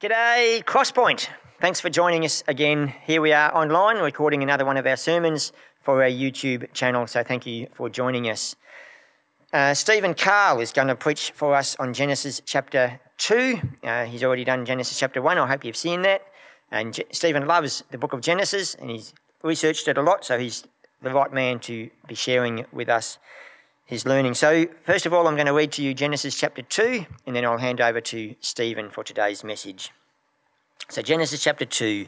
G'day, Crosspoint. Thanks for joining us again. Here we are online recording another one of our sermons for our YouTube channel, so thank you for joining us. Uh, Stephen Carle is going to preach for us on Genesis chapter 2. Uh, he's already done Genesis chapter 1. I hope you've seen that. And Stephen loves the book of Genesis and he's researched it a lot, so he's the right man to be sharing with us his learning. So, first of all, I'm going to read to you Genesis chapter 2, and then I'll hand over to Stephen for today's message. So, Genesis chapter 2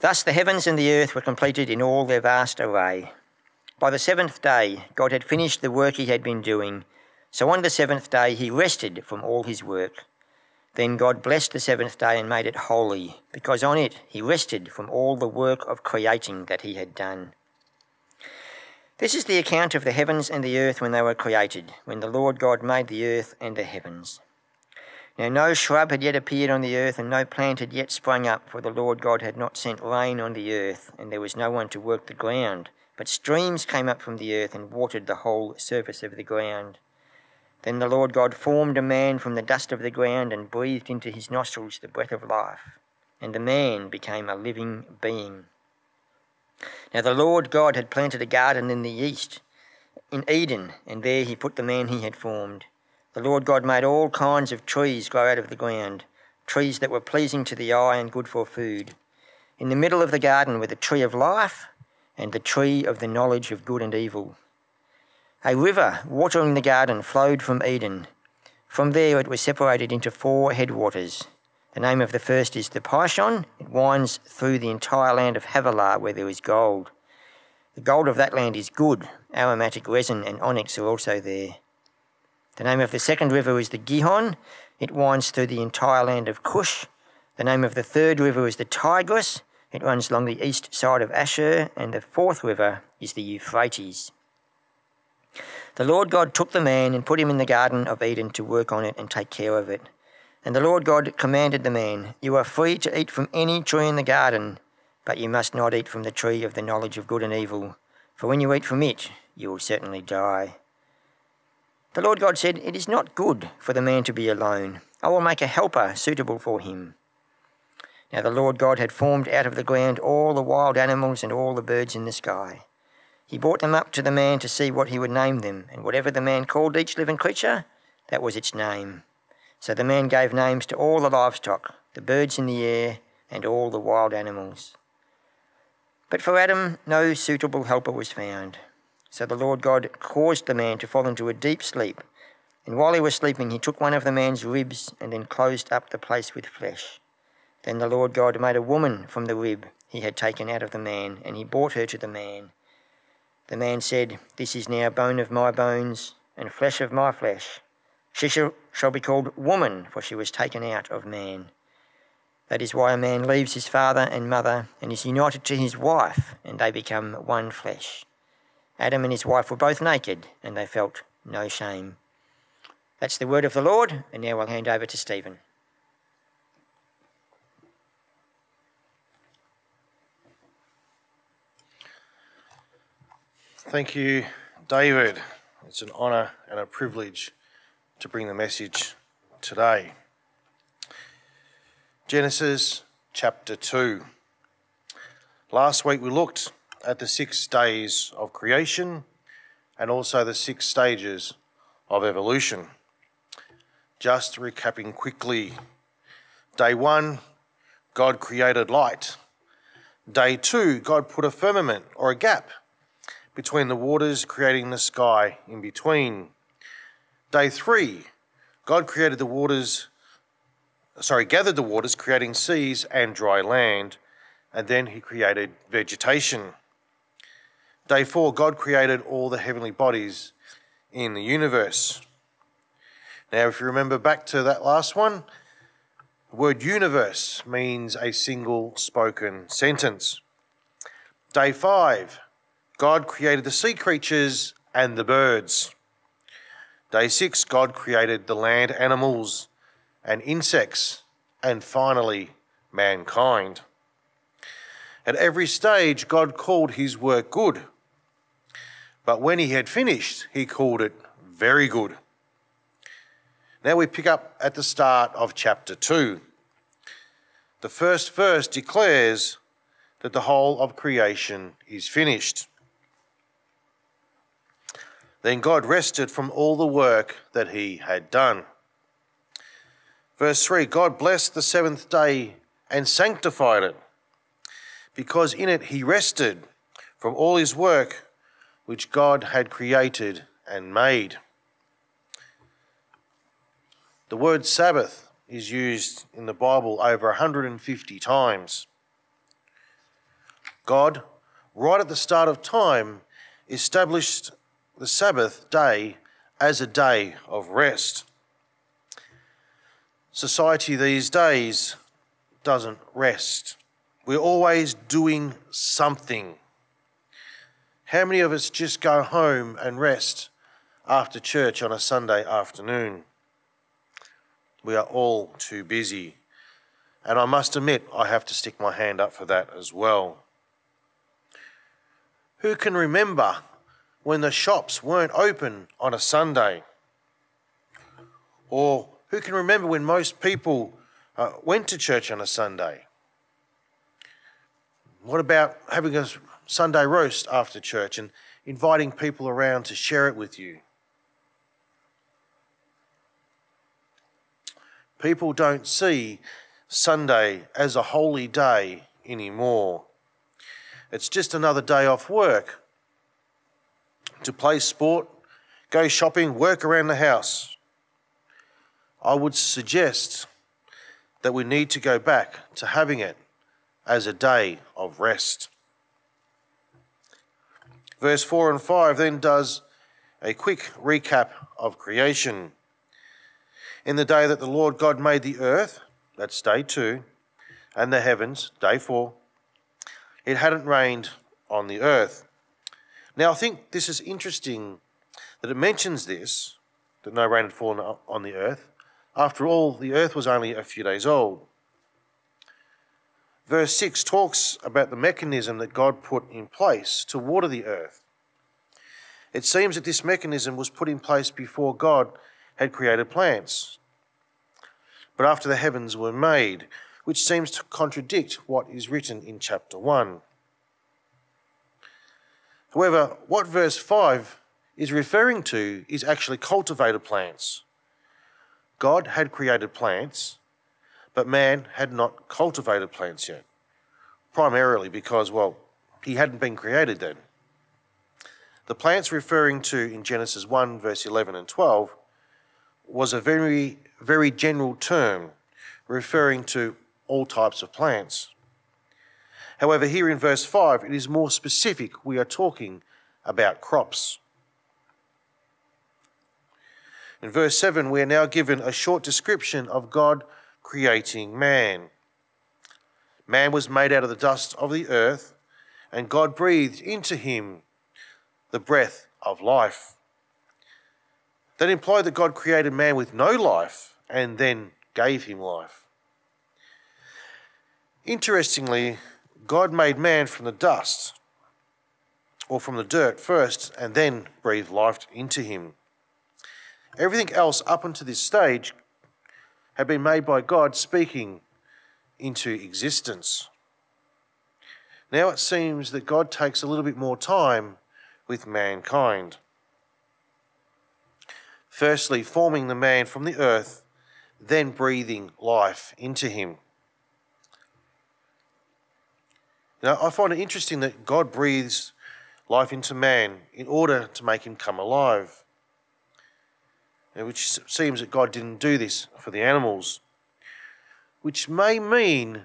Thus the heavens and the earth were completed in all their vast array. By the seventh day, God had finished the work he had been doing. So on the seventh day, he rested from all his work. Then God blessed the seventh day and made it holy, because on it he rested from all the work of creating that he had done. This is the account of the heavens and the earth when they were created, when the Lord God made the earth and the heavens. Now no shrub had yet appeared on the earth, and no plant had yet sprung up, for the Lord God had not sent rain on the earth, and there was no one to work the ground. But streams came up from the earth and watered the whole surface of the ground. Then the Lord God formed a man from the dust of the ground and breathed into his nostrils the breath of life, and the man became a living being. Now the Lord God had planted a garden in the east, in Eden, and there he put the man he had formed. The Lord God made all kinds of trees grow out of the ground, trees that were pleasing to the eye and good for food. In the middle of the garden were the tree of life and the tree of the knowledge of good and evil. A river watering the garden flowed from Eden. From there it was separated into four headwaters. The name of the first is the Pishon. It winds through the entire land of Havilah where there is gold. The gold of that land is good. Aromatic resin and onyx are also there. The name of the second river is the Gihon. It winds through the entire land of Cush. The name of the third river is the Tigris. It runs along the east side of Ashur. And the fourth river is the Euphrates. The Lord God took the man and put him in the Garden of Eden to work on it and take care of it. And the Lord God commanded the man, You are free to eat from any tree in the garden, but you must not eat from the tree of the knowledge of good and evil, for when you eat from it, you will certainly die. The Lord God said, It is not good for the man to be alone. I will make a helper suitable for him. Now the Lord God had formed out of the ground all the wild animals and all the birds in the sky. He brought them up to the man to see what he would name them, and whatever the man called each living creature, that was its name. So the man gave names to all the livestock, the birds in the air, and all the wild animals. But for Adam no suitable helper was found. So the Lord God caused the man to fall into a deep sleep, and while he was sleeping, he took one of the man's ribs and then closed up the place with flesh. Then the Lord God made a woman from the rib he had taken out of the man, and he brought her to the man. The man said, This is now bone of my bones and flesh of my flesh. She shall, be called woman, for she was taken out of man. That is why a man leaves his father and mother and is united to his wife, and they become one flesh. Adam and his wife were both naked, and they felt no shame. That's the word of the Lord, and now I'll hand over to Stephen. Thank you, David. It's an honour and a privilege to bring the message today. Genesis chapter 2. Last week we looked at the six days of creation and also the six stages of evolution. Just recapping quickly day one, God created light. Day two, God put a firmament or a gap between the waters, creating the sky in between. Day three, God created the waters, sorry, gathered the waters, creating seas and dry land, and then he created vegetation. Day four, God created all the heavenly bodies in the universe. Now, if you remember back to that last one, the word universe means a single spoken sentence. Day five, God created the sea creatures and the birds. Day six, God created the land animals and insects, and finally, mankind. At every stage, God called his work good. But when he had finished, he called it very good. Now we pick up at the start of chapter 2. the first verse declares that the whole of creation is finished. Then God rested from all the work that he had done. Verse 3 God blessed the seventh day and sanctified it, because in it he rested from all his work which God had created and made. The word Sabbath is used in the Bible over 150 times. God, right at the start of time, established the Sabbath day as a day of rest. Society these days doesn't rest. We're always doing something. How many of us just go home and rest after church on a Sunday afternoon? We are all too busy. And I must admit, I have to stick my hand up for that as well. Who can remember when the shops weren't open on a Sunday? Or who can remember when most people uh, went to church on a Sunday? What about having a Sunday roast after church and inviting people around to share it with you. People don't see Sunday as a holy day anymore. It's just another day off work to play sport, go shopping, work around the house. I would suggest that we need to go back to having it as a day of rest. Verse 4 and 5 then does a quick recap of creation. In the day that the Lord God made the earth, that's day 2, and the heavens, day 4, it hadn't rained on the earth. Now, I think this is interesting that it mentions this, that no rain had fallen on the earth. After all, the earth was only a few days old. Verse 6 talks about the mechanism that God put in place to water the earth. It seems that this mechanism was put in place before God had created plants, but after the heavens were made, which seems to contradict what is written in chapter 1. However, what verse 5 is referring to is actually cultivated plants. God had created plants, but man had not cultivated plants yet, primarily because, well, he hadn't been created then. The plants referring to in Genesis 1, verse 11 and 12, was a very, very general term referring to all types of plants. However, here in verse 5, it is more specific. We are talking about crops. In verse 7, we are now given a short description of God creating man. Man was made out of the dust of the earth, and God breathed into him the breath of life. That implied that God created man with no life and then gave him life. Interestingly, God made man from the dust or from the dirt first and then breathed life into him. Everything else up until this stage had been made by God speaking into existence. Now it seems that God takes a little bit more time with mankind. Firstly, forming the man from the earth, then breathing life into him. Now, I find it interesting that God breathes life into man in order to make him come alive which seems that God didn't do this for the animals, which may mean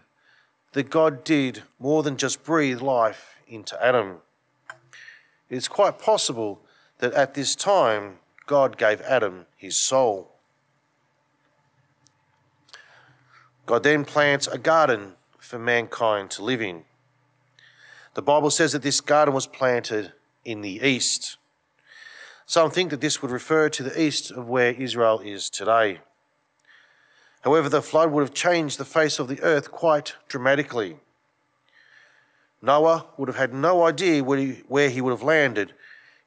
that God did more than just breathe life into Adam. It's quite possible that at this time God gave Adam his soul. God then plants a garden for mankind to live in. The Bible says that this garden was planted in the east. Some think that this would refer to the east of where Israel is today. However, the flood would have changed the face of the earth quite dramatically. Noah would have had no idea where he, would have landed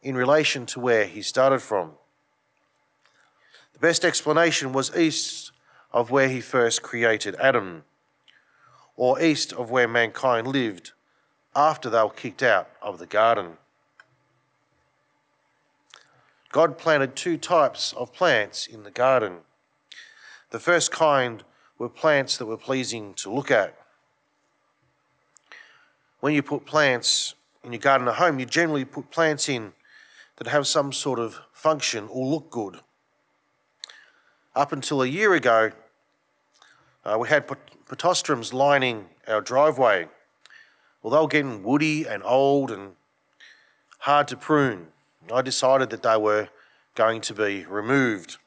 in relation to where he started from. The best explanation was east of where he first created Adam, or east of where mankind lived after they were kicked out of the garden. God planted two types of plants in the garden. The first kind were plants that were pleasing to look at. When you put plants in your garden at home, you generally put plants in that have some sort of function or look good. Up until a year ago, uh, we had pittosporums lining our driveway. Well, they were getting woody and old and hard to prune. I decided that they were going to be removed.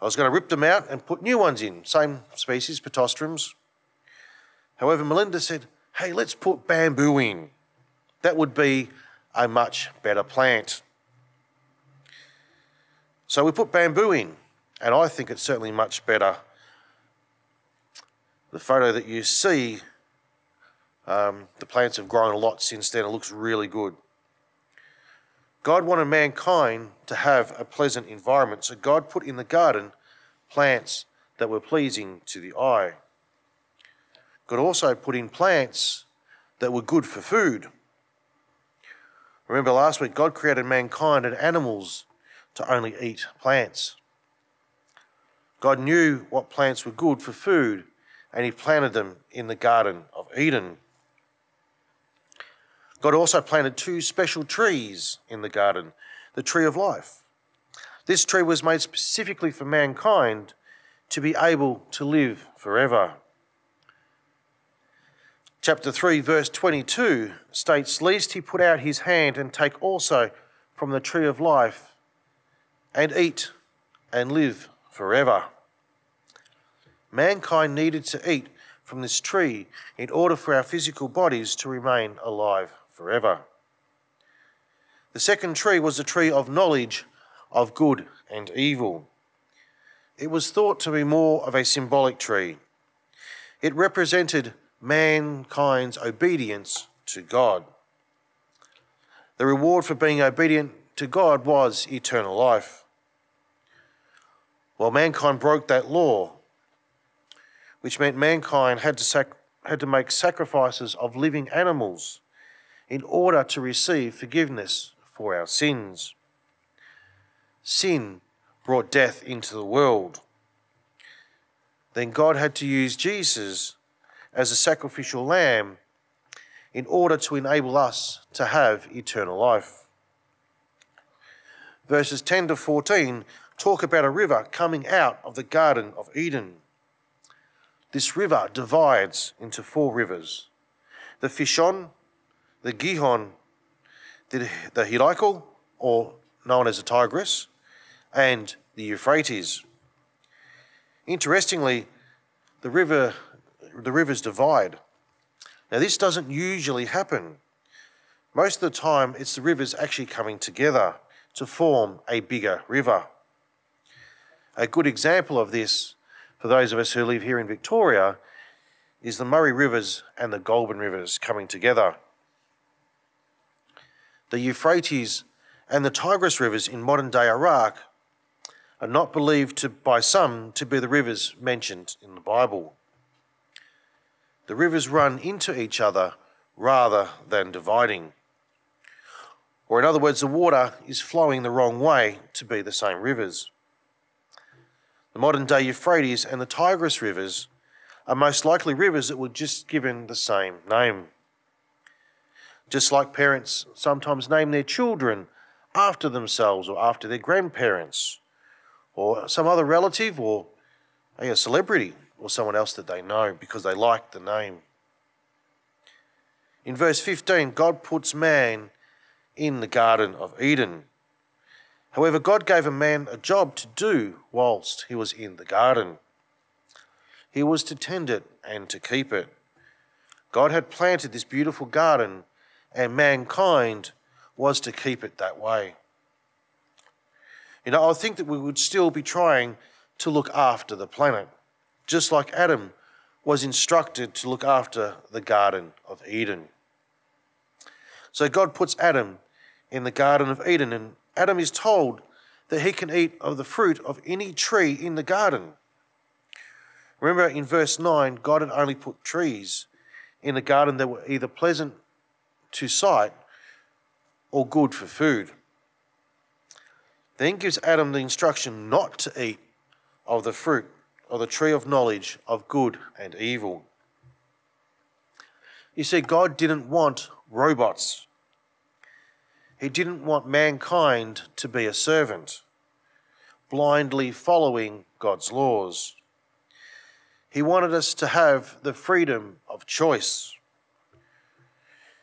I was going to rip them out and put new ones in, same species, pittosporums. However, Melinda said, hey, let's put bamboo in. That would be a much better plant. So we put bamboo in, and I think it's certainly much better. The photo that you see, um, the plants have grown a lot since then. It looks really good. God wanted mankind to have a pleasant environment, so God put in the garden plants that were pleasing to the eye. God also put in plants that were good for food. Remember last week, God created mankind and animals to only eat plants. God knew what plants were good for food, and He planted them in the Garden of Eden. God also planted two special trees in the garden the tree of life. This tree was made specifically for mankind to be able to live forever. Chapter 3, verse 22 states, Lest he put out his hand and take also from the tree of life and eat and live forever. Mankind needed to eat from this tree in order for our physical bodies to remain alive forever. The second tree was the tree of knowledge of good and evil. It was thought to be more of a symbolic tree. It represented mankind's obedience to God. The reward for being obedient to God was eternal life. Well, mankind broke that law, which meant mankind had to, sac- had to make sacrifices of living animals in order to receive forgiveness for our sins. Sin brought death into the world. Then God had to use Jesus as a sacrificial lamb in order to enable us to have eternal life. Verses 10 to 14 talk about a river coming out of the Garden of Eden. This river divides into four rivers the Fishon, the Gihon, the, the or known as the Tigris, and the Euphrates. Interestingly, the river the rivers divide. Now, this doesn't usually happen. Most of the time, it's the rivers actually coming together to form a bigger river. A good example of this, for those of us who live here in Victoria, is the Murray Rivers and the Goulburn Rivers coming together. The Euphrates and the Tigris Rivers in modern day Iraq are not believed to, by some to be the rivers mentioned in the Bible. The rivers run into each other rather than dividing. Or, in other words, the water is flowing the wrong way to be the same rivers. The modern day Euphrates and the Tigris rivers are most likely rivers that were just given the same name. Just like parents sometimes name their children after themselves or after their grandparents or some other relative or a celebrity or someone else that they know because they like the name. In verse 15, God puts man in the Garden of Eden. However, God gave a man a job to do whilst he was in the garden. He was to tend it and to keep it. God had planted this beautiful garden, and mankind was to keep it that way. You know, I think that we would still be trying to look after the planet just like Adam was instructed to look after the Garden of Eden. So God puts Adam in the Garden of Eden, and Adam is told that he can eat of the fruit of any tree in the garden. Remember in verse 9, God had only put trees in the garden that were either pleasant to sight or good for food. Then gives Adam the instruction not to eat of the fruit of the tree of knowledge of good and evil. You see, God didn't want robots. He didn't want mankind to be a servant, blindly following God's laws. He wanted us to have the freedom of choice.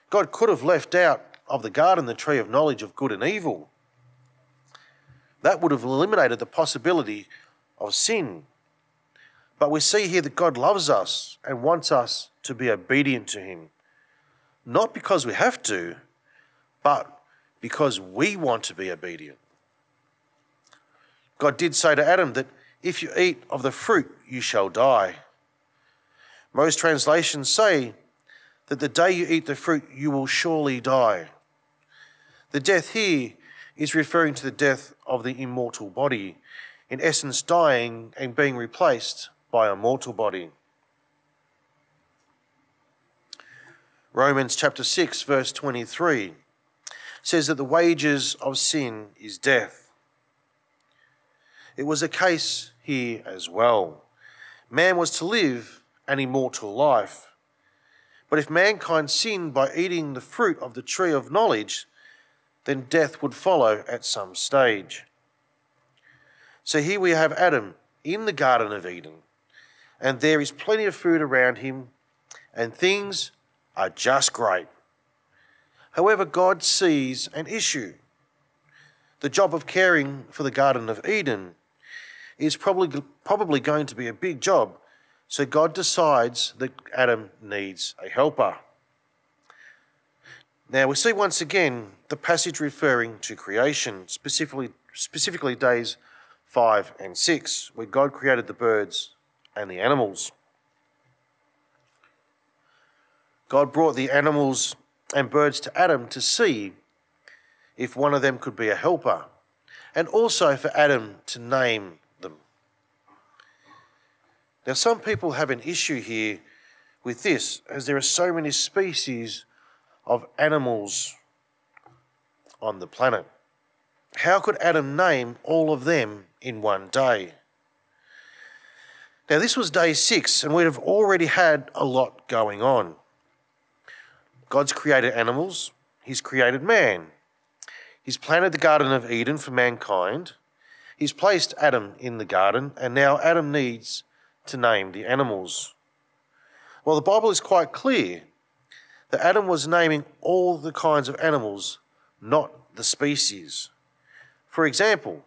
God could have left out of the garden the tree of knowledge of good and evil. That would have eliminated the possibility of sin. But we see here that God loves us and wants us to be obedient to Him. Not because we have to, but because we want to be obedient. God did say to Adam that if you eat of the fruit, you shall die. Most translations say that the day you eat the fruit, you will surely die. The death here is referring to the death of the immortal body, in essence, dying and being replaced by a mortal body. Romans chapter 6, verse 23 says that the wages of sin is death. It was a case here as well. Man was to live an immortal life. But if mankind sinned by eating the fruit of the tree of knowledge, then death would follow at some stage. So here we have Adam in the Garden of Eden, and there is plenty of food around him, and things are just great. However, God sees an issue. The job of caring for the Garden of Eden is probably, probably going to be a big job, so God decides that Adam needs a helper. Now we see once again the passage referring to creation, specifically, specifically days 5 and 6, where God created the birds and the animals. God brought the animals and birds to Adam to see if one of them could be a helper, and also for Adam to name. Now, some people have an issue here with this, as there are so many species of animals on the planet. How could Adam name all of them in one day? Now, this was day six, and we'd have already had a lot going on. God's created animals, He's created man. He's planted the Garden of Eden for mankind. He's placed Adam in the garden, and now Adam needs to name the animals. Well, the Bible is quite clear that Adam was naming all the kinds of animals, not the species. For example,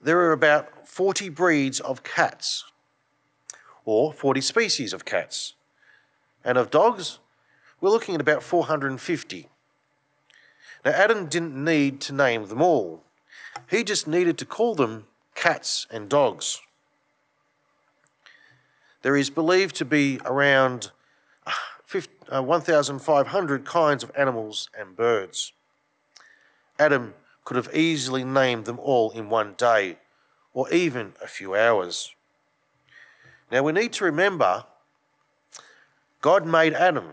there are about 40 breeds of cats, or 40 species of cats. And of dogs, we're looking at about 450. Now, Adam didn't need to name them all, he just needed to call them cats and dogs. There is believed to be around uh, 1,500 kinds of animals and birds. Adam could have easily named them all in one day or even a few hours. Now we need to remember God made Adam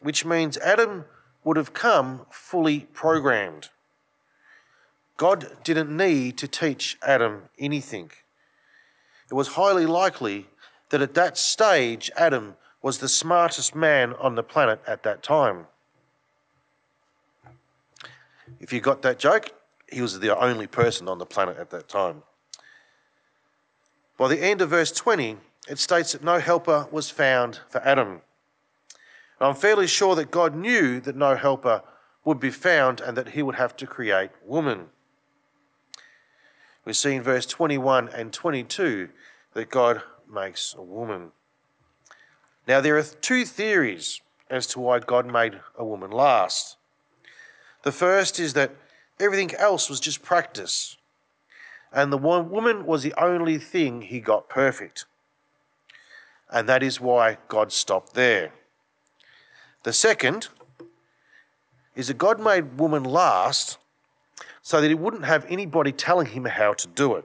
which means Adam would have come fully programmed. God didn't need to teach Adam anything. It was highly likely that at that stage, Adam was the smartest man on the planet at that time. If you got that joke, he was the only person on the planet at that time. By the end of verse 20, it states that no helper was found for Adam. I'm fairly sure that God knew that no helper would be found and that he would have to create woman. We see in verse 21 and 22 that God makes a woman. Now, there are two theories as to why God made a woman last. The first is that everything else was just practice, and the woman was the only thing he got perfect. And that is why God stopped there. The second is that God made woman last so that he wouldn't have anybody telling him how to do it.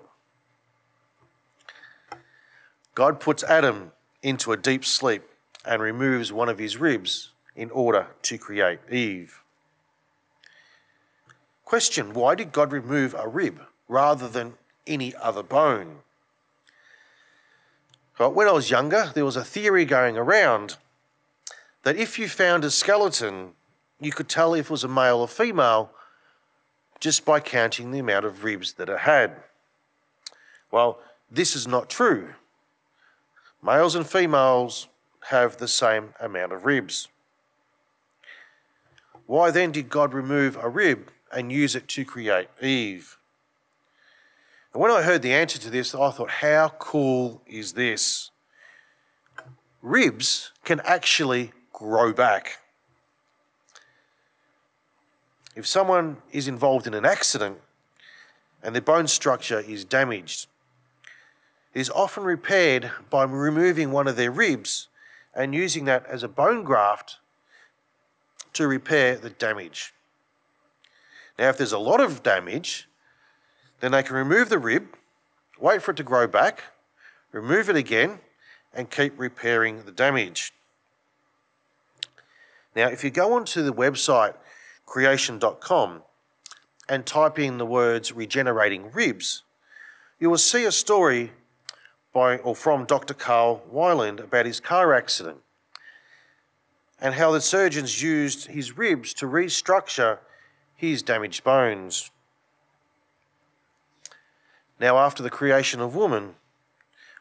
God puts Adam into a deep sleep and removes one of his ribs in order to create Eve. Question Why did God remove a rib rather than any other bone? Well, when I was younger, there was a theory going around that if you found a skeleton, you could tell if it was a male or female just by counting the amount of ribs that it had. Well, this is not true. Males and females have the same amount of ribs. Why then did God remove a rib and use it to create Eve? And when I heard the answer to this, I thought, how cool is this? Ribs can actually grow back. If someone is involved in an accident and their bone structure is damaged, is often repaired by removing one of their ribs and using that as a bone graft to repair the damage. Now, if there's a lot of damage, then they can remove the rib, wait for it to grow back, remove it again, and keep repairing the damage. Now, if you go onto the website creation.com and type in the words regenerating ribs, you will see a story by or from Dr. Carl Wieland about his car accident and how the surgeons used his ribs to restructure his damaged bones. Now, after the creation of woman,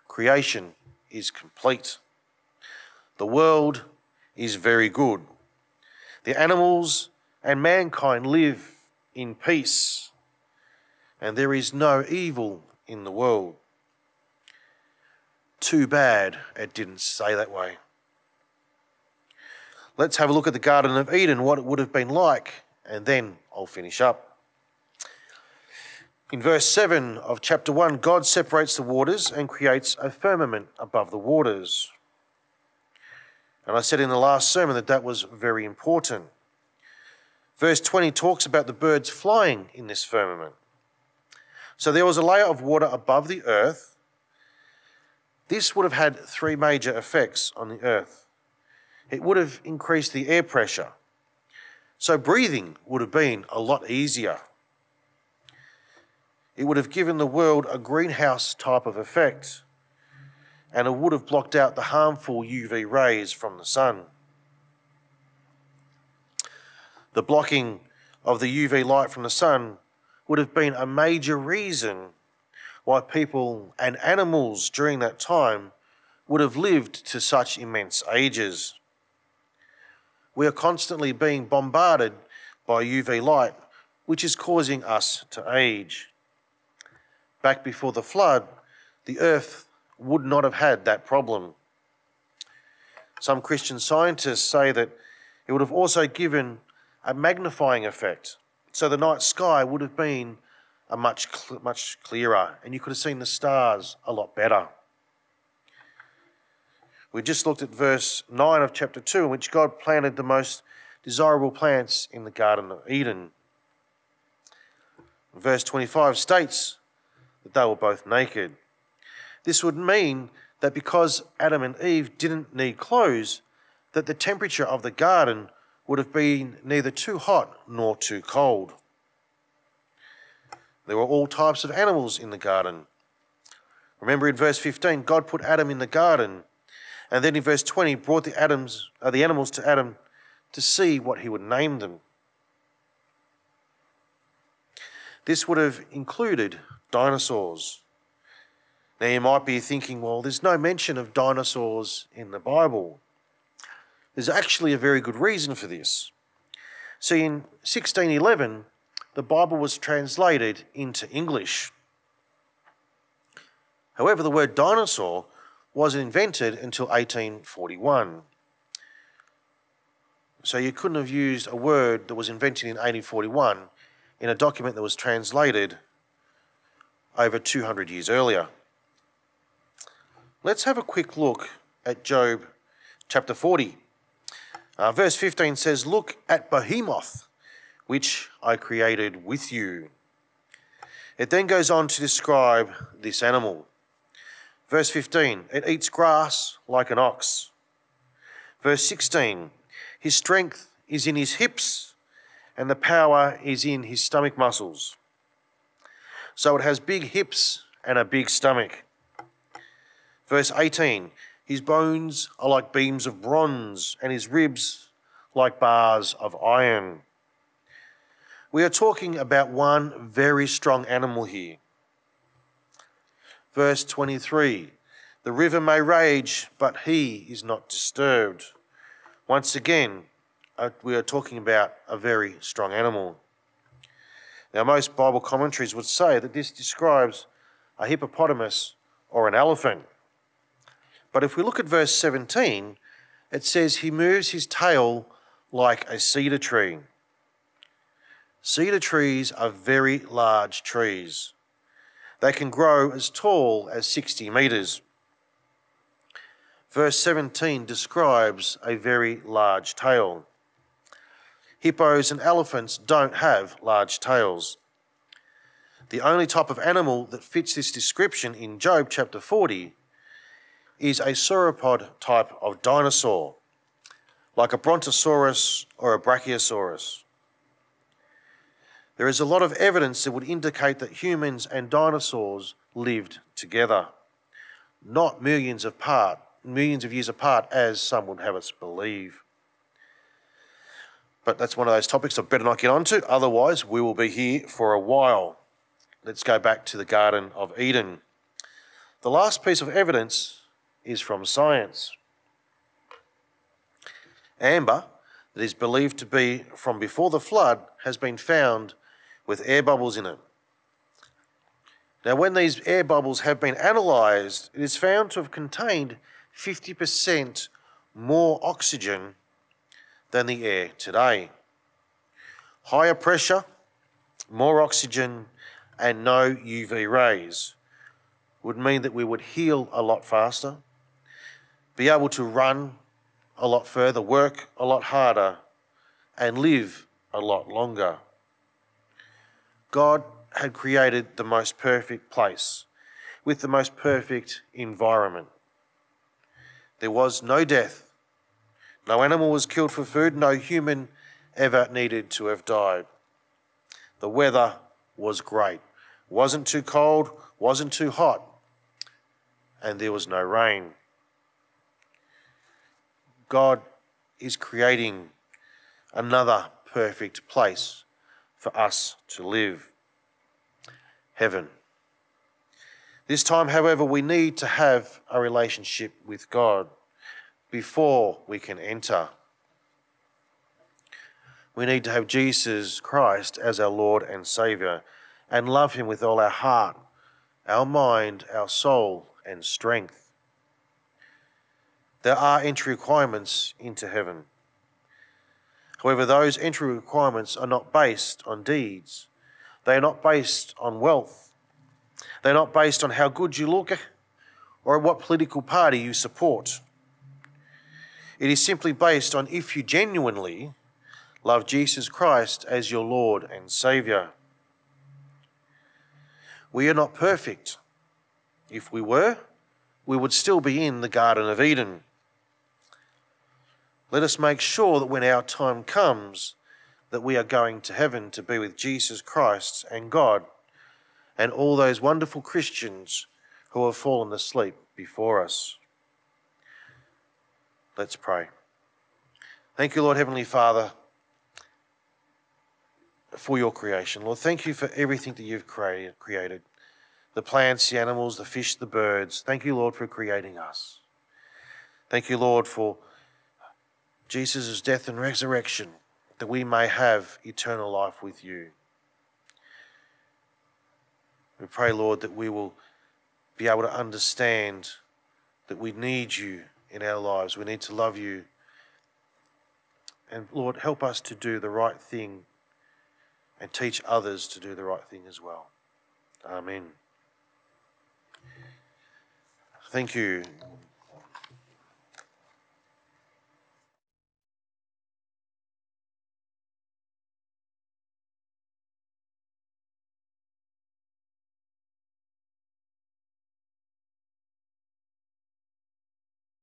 creation is complete. The world is very good. The animals and mankind live in peace, and there is no evil in the world. Too bad it didn't say that way. Let's have a look at the Garden of Eden, what it would have been like, and then I'll finish up. In verse 7 of chapter 1, God separates the waters and creates a firmament above the waters. And I said in the last sermon that that was very important. Verse 20 talks about the birds flying in this firmament. So there was a layer of water above the earth. This would have had three major effects on the earth. It would have increased the air pressure. So breathing would have been a lot easier. It would have given the world a greenhouse type of effect, and it would have blocked out the harmful UV rays from the sun. The blocking of the UV light from the sun would have been a major reason why people and animals during that time would have lived to such immense ages. We are constantly being bombarded by UV light, which is causing us to age. Back before the flood, the earth would not have had that problem. Some Christian scientists say that it would have also given a magnifying effect. So the night sky would have been a much, much clearer, and you could have seen the stars a lot better. We just looked at verse 9 of chapter 2, in which God planted the most desirable plants in the Garden of Eden. Verse 25 states that they were both naked. This would mean that because Adam and Eve didn't need clothes, that the temperature of the garden would have been neither too hot nor too cold. There were all types of animals in the garden. Remember in verse 15, God put Adam in the garden, and then in verse 20, brought the, Adams, uh, the animals to Adam to see what he would name them. This would have included dinosaurs. Now you might be thinking, well, there's no mention of dinosaurs in the Bible. There's actually a very good reason for this. See, in 1611, the Bible was translated into English. However, the word dinosaur wasn't invented until 1841. So you couldn't have used a word that was invented in 1841 in a document that was translated over 200 years earlier. Let's have a quick look at Job chapter 40. Uh, verse 15 says, Look at Behemoth, which I created with you. It then goes on to describe this animal. Verse 15, it eats grass like an ox. Verse 16, his strength is in his hips and the power is in his stomach muscles. So it has big hips and a big stomach. Verse 18, his bones are like beams of bronze and his ribs like bars of iron. We are talking about one very strong animal here. Verse 23 The river may rage, but he is not disturbed. Once again, uh, we are talking about a very strong animal. Now, most Bible commentaries would say that this describes a hippopotamus or an elephant. But if we look at verse 17, it says he moves his tail like a cedar tree. Cedar trees are very large trees. They can grow as tall as 60 metres. Verse 17 describes a very large tail. Hippos and elephants don't have large tails. The only type of animal that fits this description in Job chapter 40 is a sauropod type of dinosaur, like a brontosaurus or a brachiosaurus. There is a lot of evidence that would indicate that humans and dinosaurs lived together, not millions apart, millions of years apart, as some would have us believe. But that's one of those topics I better not get onto, otherwise, we will be here for a while. Let's go back to the Garden of Eden. The last piece of evidence is from science. Amber, that is believed to be from before the flood, has been found with air bubbles in it. Now, when these air bubbles have been analysed, it is found to have contained 50% more oxygen than the air today. Higher pressure, more oxygen, and no UV rays would mean that we would heal a lot faster, be able to run a lot further, work a lot harder, and live a lot longer. God had created the most perfect place with the most perfect environment. There was no death. No animal was killed for food. No human ever needed to have died. The weather was great. Wasn't too cold, wasn't too hot, and there was no rain. God is creating another perfect place for us to live heaven. This time, however, we need to have a relationship with God before we can enter. We need to have Jesus Christ as our Lord and Saviour and love Him with all our heart, our mind, our soul, and strength. There are entry requirements into heaven. However, those entry requirements are not based on deeds. They are not based on wealth. They're not based on how good you look or what political party you support. It is simply based on if you genuinely love Jesus Christ as your Lord and Saviour. We are not perfect. If we were, we would still be in the Garden of Eden. Let us make sure that when our time comes, that we are going to heaven to be with Jesus Christ and God and all those wonderful Christians who have fallen asleep before us. Let's pray. Thank you, Lord Heavenly Father, for your creation. Lord, thank you for everything that you've created the plants, the animals, the fish, the birds. Thank you, Lord, for creating us. Thank you, Lord, for Jesus' death and resurrection, that we may have eternal life with you. We pray, Lord, that we will be able to understand that we need you in our lives. We need to love you. And Lord, help us to do the right thing and teach others to do the right thing as well. Amen. Thank you.